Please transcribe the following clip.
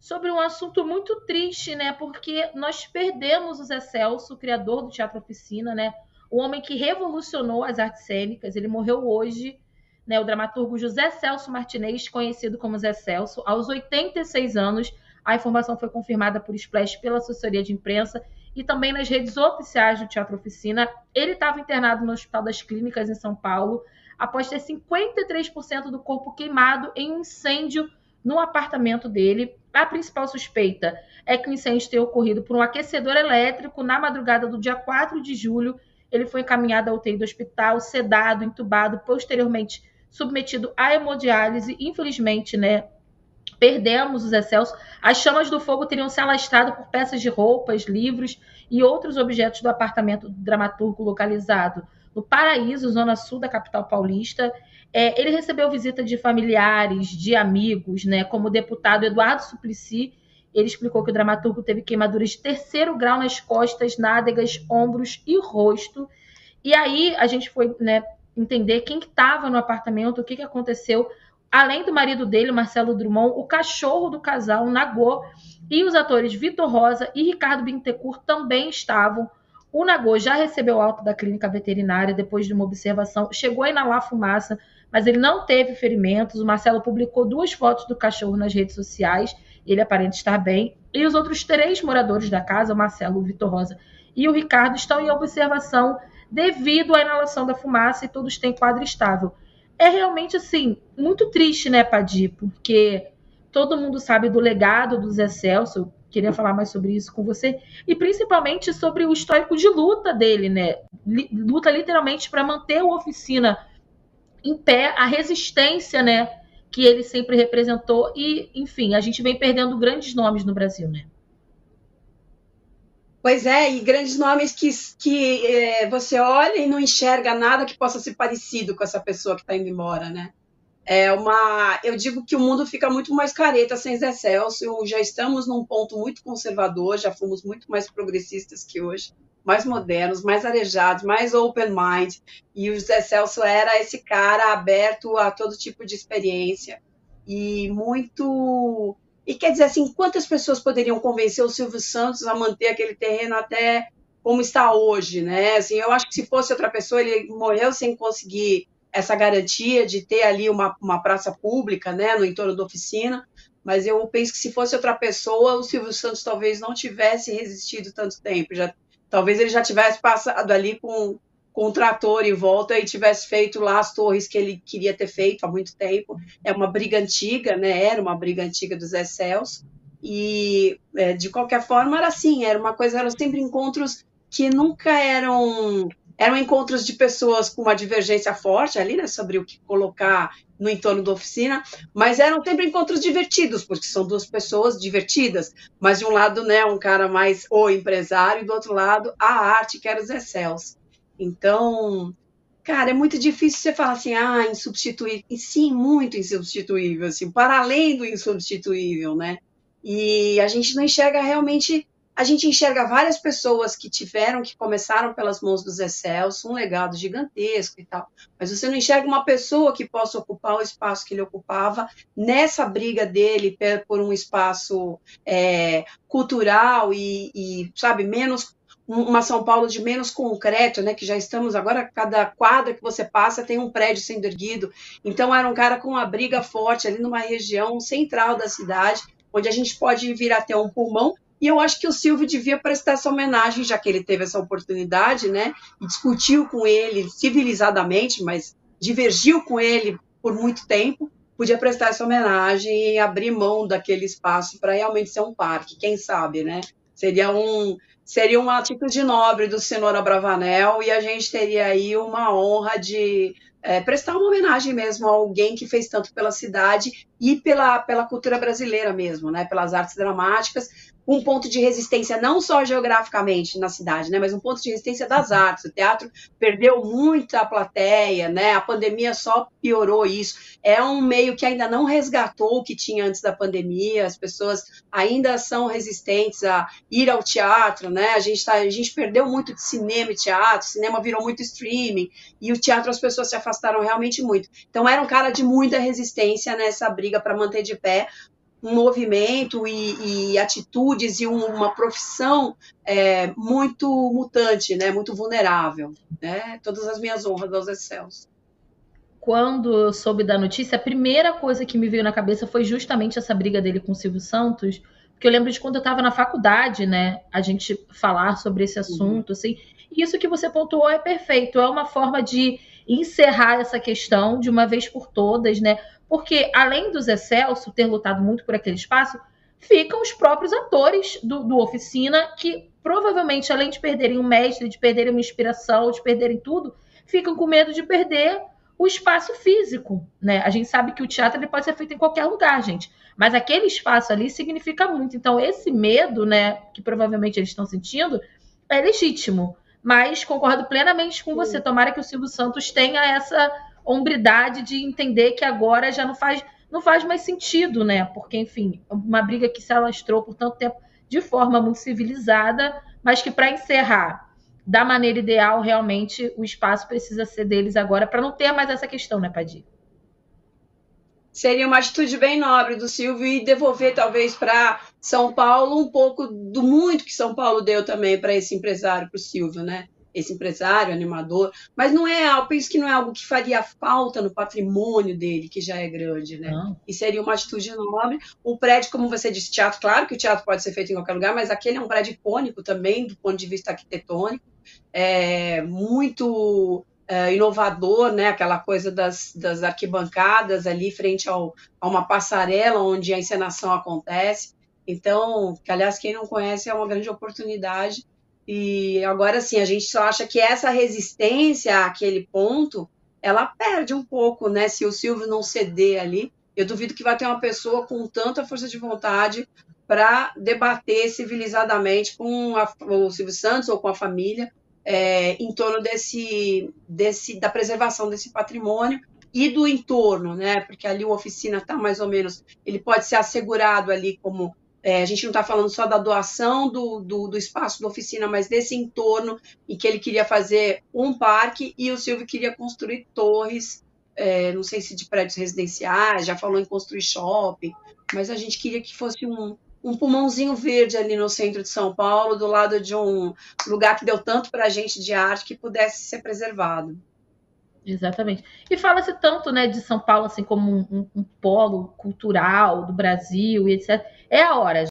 sobre um assunto muito triste, né? Porque nós perdemos o Zé Celso, o criador do Teatro Oficina, né? O homem que revolucionou as artes cênicas. Ele morreu hoje, né? O dramaturgo José Celso Martinez, conhecido como Zé Celso, aos 86 anos. A informação foi confirmada por Splash pela assessoria de imprensa e também nas redes oficiais do Teatro Oficina. Ele estava internado no Hospital das Clínicas em São Paulo após ter 53% do corpo queimado em um incêndio no apartamento dele. A principal suspeita é que o incêndio tenha ocorrido por um aquecedor elétrico na madrugada do dia 4 de julho. Ele foi encaminhado ao UTI do hospital, sedado, entubado, posteriormente submetido à hemodiálise. Infelizmente, né, perdemos os excelsos. As chamas do fogo teriam se alastrado por peças de roupas, livros e outros objetos do apartamento do dramaturgo localizado no Paraíso, zona sul da capital paulista. É, ele recebeu visita de familiares, de amigos, né? Como o deputado Eduardo Suplicy, ele explicou que o dramaturgo teve queimaduras de terceiro grau nas costas, nádegas, ombros e rosto. E aí a gente foi né, entender quem estava no apartamento, o que, que aconteceu. Além do marido dele, Marcelo Drummond, o cachorro do casal, Nagô, e os atores Vitor Rosa e Ricardo Bintecourt também estavam. O Nagô já recebeu alta da clínica veterinária depois de uma observação, chegou a inalar fumaça, mas ele não teve ferimentos. O Marcelo publicou duas fotos do cachorro nas redes sociais, ele aparenta estar bem. E os outros três moradores da casa, o Marcelo, o Vitor Rosa e o Ricardo, estão em observação devido à inalação da fumaça e todos têm quadro estável. É realmente, assim, muito triste, né, Padir? Porque todo mundo sabe do legado do Zé Celso, queria falar mais sobre isso com você, e principalmente sobre o histórico de luta dele, né? Luta literalmente para manter a oficina em pé, a resistência, né? Que ele sempre representou, e, enfim, a gente vem perdendo grandes nomes no Brasil, né? Pois é, e grandes nomes que, que é, você olha e não enxerga nada que possa ser parecido com essa pessoa que está indo embora, né? É uma, eu digo que o mundo fica muito mais careta sem Zé Celso. Já estamos num ponto muito conservador, já fomos muito mais progressistas que hoje, mais modernos, mais arejados, mais open mind. E o Zé Celso era esse cara aberto a todo tipo de experiência e muito. E quer dizer assim, quantas pessoas poderiam convencer o Silvio Santos a manter aquele terreno até como está hoje, né? Assim, eu acho que se fosse outra pessoa, ele morreu sem conseguir essa garantia de ter ali uma, uma praça pública, né, no entorno da oficina, mas eu penso que se fosse outra pessoa, o Silvio Santos talvez não tivesse resistido tanto tempo, já, talvez ele já tivesse passado ali com, com um trator em volta e tivesse feito lá as torres que ele queria ter feito há muito tempo. É uma briga antiga, né, era uma briga antiga dos Zé Celso, e é, de qualquer forma era assim, era uma coisa, eram sempre encontros que nunca eram eram encontros de pessoas com uma divergência forte ali, né, sobre o que colocar no entorno da oficina, mas eram sempre encontros divertidos, porque são duas pessoas divertidas, mas de um lado, né, um cara mais o empresário, e do outro lado, a arte, que era os excels. Então, cara, é muito difícil você falar assim, ah, insubstituível, e sim, muito insubstituível, assim, para além do insubstituível, né, e a gente não enxerga realmente a gente enxerga várias pessoas que tiveram, que começaram pelas mãos dos Excels, um legado gigantesco e tal, mas você não enxerga uma pessoa que possa ocupar o espaço que ele ocupava nessa briga dele por um espaço é, cultural e, e, sabe, menos uma São Paulo de menos concreto, né? Que já estamos agora, cada quadra que você passa tem um prédio sendo erguido. Então era um cara com uma briga forte ali numa região central da cidade, onde a gente pode vir até um pulmão e eu acho que o Silvio devia prestar essa homenagem, já que ele teve essa oportunidade, né? E discutiu com ele civilizadamente, mas divergiu com ele por muito tempo. Podia prestar essa homenagem e abrir mão daquele espaço para realmente ser um parque, quem sabe, né? Seria um, seria uma atitude nobre do Cenoura Bravanel e a gente teria aí uma honra de é, prestar uma homenagem mesmo a alguém que fez tanto pela cidade e pela, pela cultura brasileira mesmo, né? Pelas artes dramáticas, um ponto de resistência não só geograficamente na cidade, né, mas um ponto de resistência das artes. O teatro perdeu muita plateia, né? A pandemia só piorou isso. É um meio que ainda não resgatou o que tinha antes da pandemia. As pessoas ainda são resistentes a ir ao teatro, né? A gente tá, a gente perdeu muito de cinema e teatro. O cinema virou muito streaming e o teatro as pessoas se afastaram realmente muito. Então era um cara de muita resistência nessa briga para manter de pé um movimento e, e atitudes e um, uma profissão é, muito mutante, né? Muito vulnerável, né? Todas as minhas honras aos excels. Quando eu soube da notícia, a primeira coisa que me veio na cabeça foi justamente essa briga dele com o Silvio Santos, porque eu lembro de quando eu estava na faculdade, né? A gente falar sobre esse uhum. assunto, uhum. assim. E isso que você pontuou é perfeito. É uma forma de encerrar essa questão de uma vez por todas, né? Porque além do Zé Celso ter lutado muito por aquele espaço, ficam os próprios atores do, do Oficina que provavelmente, além de perderem um mestre, de perderem uma inspiração, de perderem tudo, ficam com medo de perder o espaço físico, né? A gente sabe que o teatro ele pode ser feito em qualquer lugar, gente, mas aquele espaço ali significa muito. Então esse medo, né, que provavelmente eles estão sentindo, é legítimo. Mas concordo plenamente com você. Tomara que o Silvio Santos tenha essa hombridade de entender que agora já não faz, não faz mais sentido, né? Porque, enfim, uma briga que se alastrou por tanto tempo de forma muito civilizada, mas que para encerrar da maneira ideal, realmente o espaço precisa ser deles agora para não ter mais essa questão, né, Padir? Seria uma atitude bem nobre do Silvio e devolver talvez para São Paulo um pouco do muito que São Paulo deu também para esse empresário, para o Silvio, né? esse empresário, animador, mas não é, eu penso que não é algo que faria falta no patrimônio dele, que já é grande, né? Não. E seria uma atitude enorme. O prédio, como você disse, teatro, claro que o teatro pode ser feito em qualquer lugar, mas aquele é um prédio icônico também, do ponto de vista arquitetônico, é muito é, inovador, né? Aquela coisa das, das arquibancadas ali frente ao, a uma passarela onde a encenação acontece. Então, que aliás, quem não conhece é uma grande oportunidade e agora sim, a gente só acha que essa resistência àquele ponto, ela perde um pouco, né? Se o Silvio não ceder ali, eu duvido que vai ter uma pessoa com tanta força de vontade para debater civilizadamente com a, o Silvio Santos ou com a família é, em torno desse, desse, da preservação desse patrimônio e do entorno, né? Porque ali o oficina está mais ou menos, ele pode ser assegurado ali como é, a gente não está falando só da doação do, do, do, espaço da oficina, mas desse entorno em que ele queria fazer um parque e o Silvio queria construir torres, é, não sei se de prédios residenciais, já falou em construir shopping, mas a gente queria que fosse um, um pulmãozinho verde ali no centro de São Paulo, do lado de um lugar que deu tanto para a gente de arte que pudesse ser preservado. Exatamente. E fala-se tanto né, de São Paulo assim como um, um, um polo cultural do Brasil e etc. É a hora.